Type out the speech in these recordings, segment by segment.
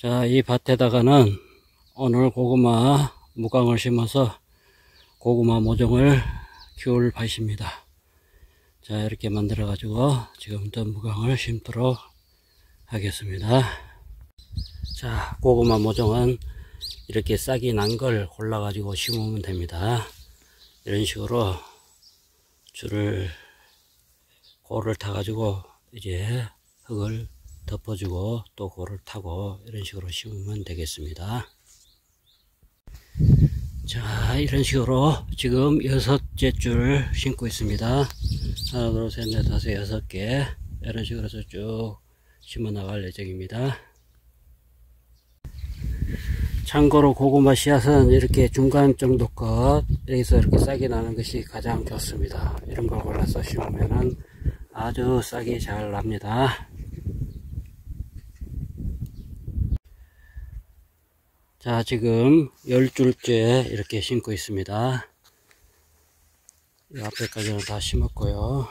자, 이 밭에다가는 오늘 고구마 무광을 심어서 고구마 모종을 키울 밭입니다. 자, 이렇게 만들어 가지고 지금부터 무광을 심도록 하겠습니다. 자, 고구마 모종은 이렇게 싹이 난 걸 골라 가지고 심으면 됩니다. 이런 식으로 줄을 고를 타 가지고 이제 흙을 덮어주고 또 고를 타고 이런 식으로 심으면 되겠습니다. 자 이런 식으로 지금 여섯째 줄 심고 있습니다. 하나 둘셋넷 다섯 여섯 개 이런 식으로 해서 쭉 심어 나갈 예정입니다. 참고로 고구마 씨앗은 이렇게 중간 정도 것 여기서 이렇게 싹이 나는 것이 가장 좋습니다. 이런 걸 골라서 심으면 아주 싹이 잘 납니다. 자 지금 열 줄째 이렇게 심고 있습니다. 이 앞에까지는 다 심었고요.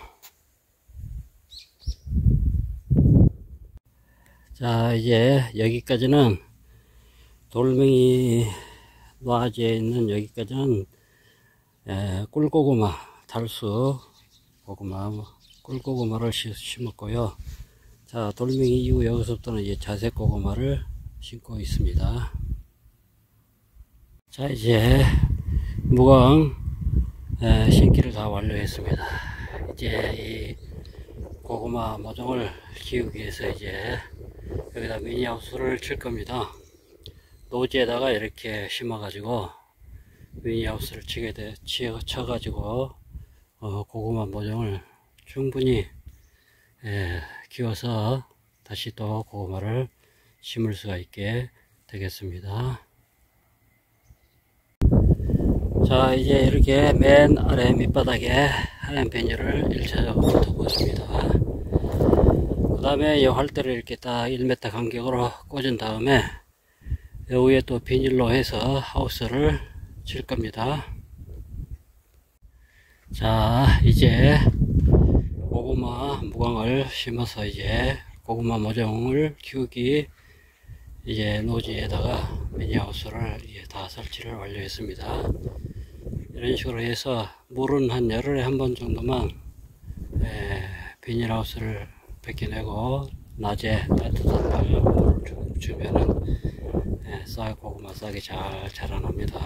자 이제 여기까지는 돌멩이 놔지에 있는 여기까지는 에, 꿀고구마 달수 고구마 꿀고구마를 심었고요. 자 돌멩이 이후 여기서부터는 이제 자색 고구마를 심고 있습니다 자 이제 무광 신기를 다 완료했습니다. 이제 이 고구마 모종을 키우기 위해서 이제 여기다 미니하우스를 칠 겁니다. 노지에다가 이렇게 심어 가지고 미니하우스를 치게 돼쳐 가지고 어, 고구마 모종을 충분히 에, 키워서 다시 또 고구마를 심을 수가 있게 되겠습니다 자 이제 이렇게 맨 아래 밑바닥에 하얀 비닐을 1차적으로 덮었습니다. 그 다음에 이 활대를 이렇게 딱 1m 간격으로 꽂은 다음에 여기에 또 비닐로 해서 하우스를 칠 겁니다. 자 이제 고구마 무광을 심어서 이제 고구마 모종을 키우기 이제 노지에다가 미니하우스를 이제 다 설치를 완료했습니다 이런 식으로 해서 물은 한 열흘에 한 번 정도만 에, 비닐하우스를 벗겨내고 낮에 따뜻한 물을 주면은 싹 고구마 싹이 잘 자라납니다.